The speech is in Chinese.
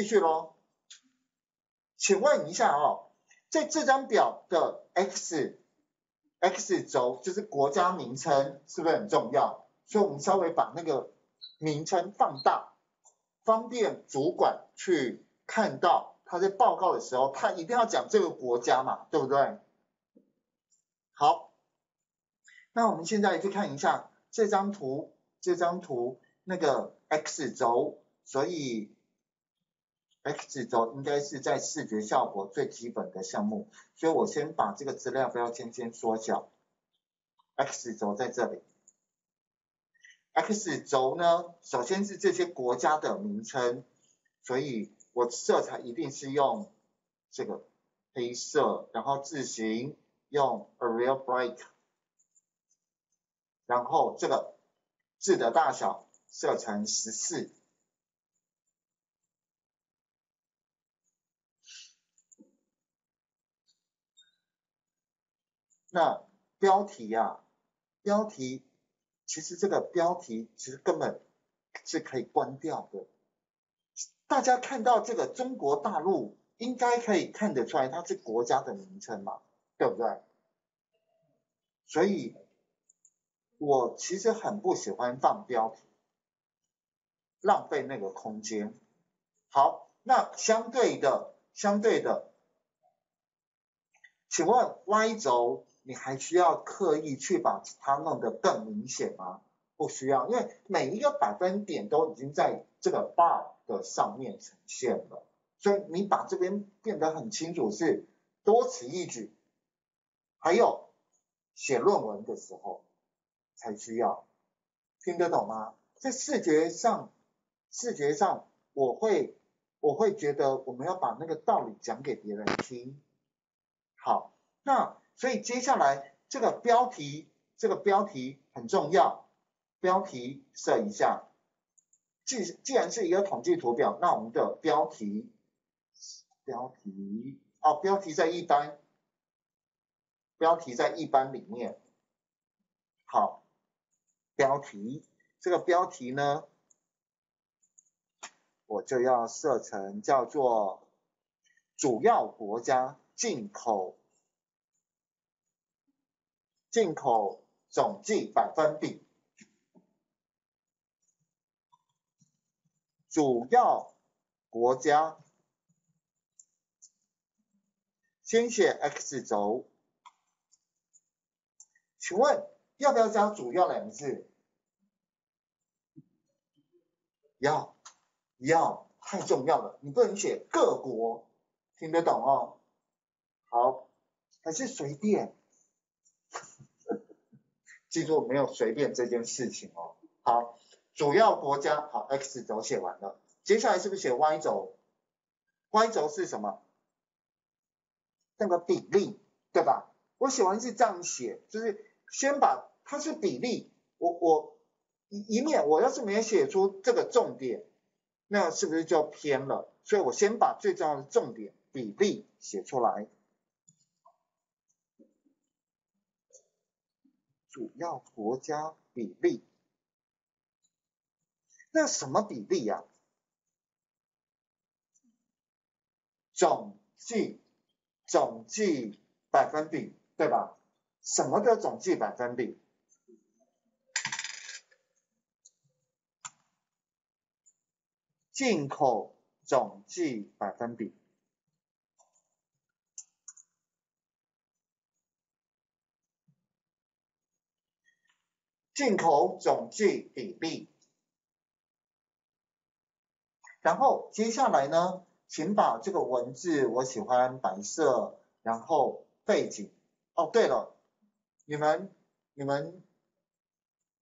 继续喽。请问一下哦，在这张表的 x x 轴就是国家名称，是不是很重要？所以我们稍微把那个名称放大，方便主管去看到他在报告的时候，他一定要讲这个国家嘛，对不对？好，那我们现在去看一下这张图，这张图那个 x 轴，所以 x 轴应该是在视觉效果最基本的项目，所以我先把这个资料标签先缩小，x 轴在这里。x 轴呢，首先是这些国家的名称，所以我色彩一定是用这个黑色，然后字形用 Arial Bright，然后这个字的大小设成十四。那标题呀，标题。其实这个标题其实根本是可以关掉的。大家看到这个中国大陆，应该可以看得出来它是国家的名称嘛，对不对？所以，我其实很不喜欢放标题，浪费那个空间。好，那相对的，相对的，请问 Y 轴？你还需要刻意去把它弄得更明显吗？不需要，因为每一个百分点都已经在这个 bar 的上面呈现了，所以你把这边变得很清楚是多此一举。还有写论文的时候才需要，听得懂吗？在视觉上，视觉上我会我会觉得我们要把那个道理讲给别人听。好，那。所以接下来这个标题，这个标题很重要，标题设一下。既既然是一个统计图表，那我们的标题，标题，哦，标题在一般，标题在一般里面。好，标题，这个标题呢，我就要设成叫做主要国家进口。进口总计百分比，主要国家先写 x 轴，请问要不要加主要两个字？要，要，太重要了，你不能写各国，听得懂哦？好，还是随便。记住没有随便这件事情哦。好，主要国家好，x 轴写完了，接下来是不是写 y 轴？y 轴是什么？那个比例，对吧？我写完是这样写，就是先把它是比例，我我一面我要是没写出这个重点，那是不是就偏了？所以我先把最重要的重点比例写出来。主要国家比例，那什么比例呀？总计总计百分比，对吧？什么的总计百分比？进口总计百分比。进口总计比例，然后接下来呢，请把这个文字，我喜欢白色，然后背景。哦，对了，你们你们